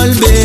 tal vez